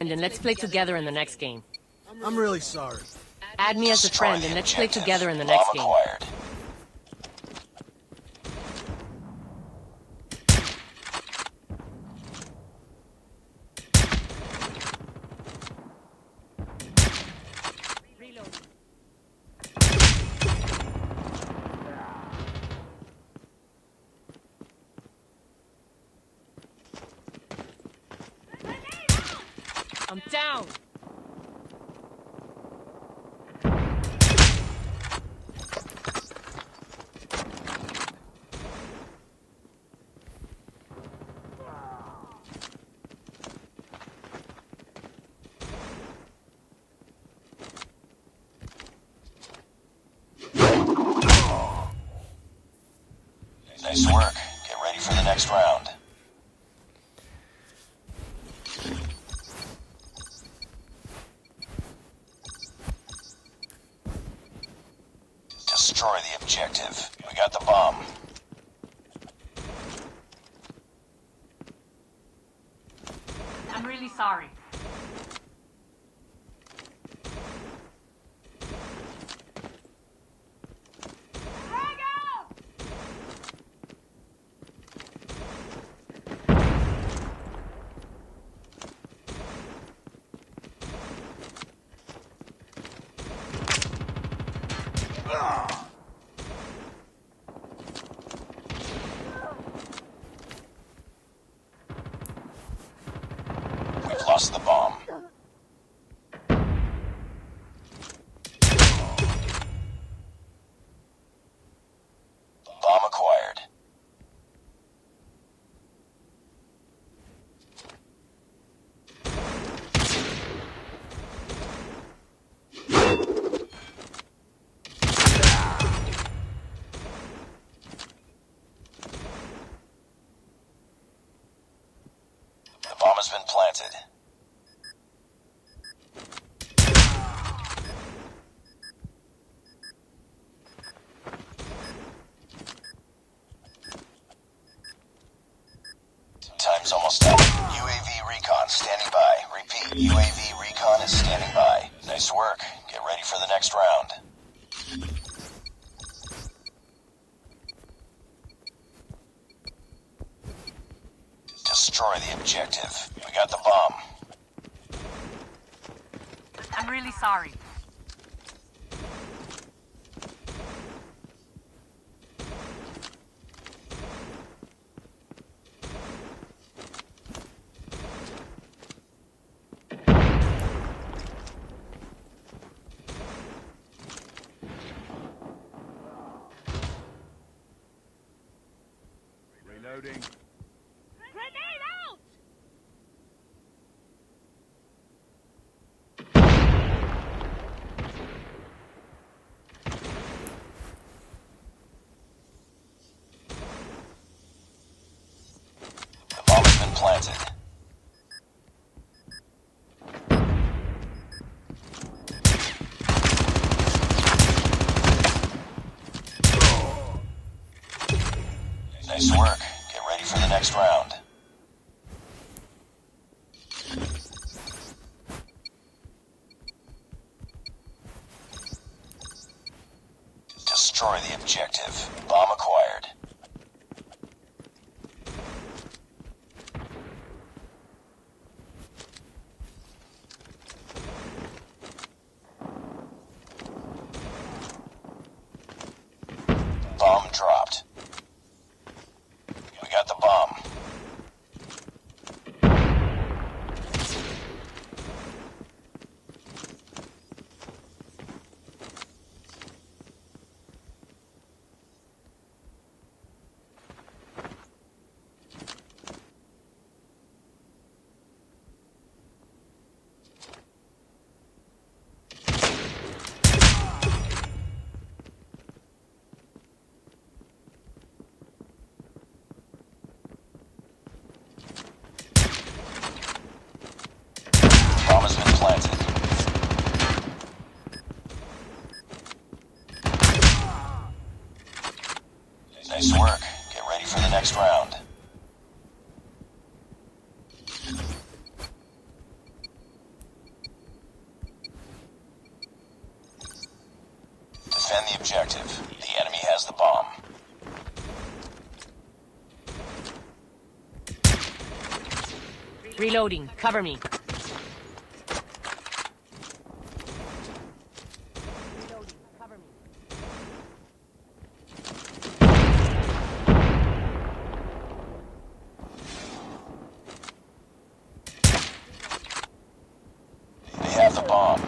and then let's play together in the next game. I'm really sorry. Add me as a Destroy friend and let's play together in the next game. Down! Nice work. Get ready for the next round. Destroy the objective. We got the bomb. I'm really sorry. We've lost the bomb. Bomb acquired. The bomb has been planted. Almost up. UAV recon standing by. Repeat, UAV recon is standing by. Nice work. Get ready for the next round. Destroy the objective. We got the bomb. I'm really sorry. Reloading. Grenade out! The bomb has been planted. Destroy the objective. Bomb acquired. ground. Defend the objective. The enemy has the bomb. Reloading. Cover me. Bomb.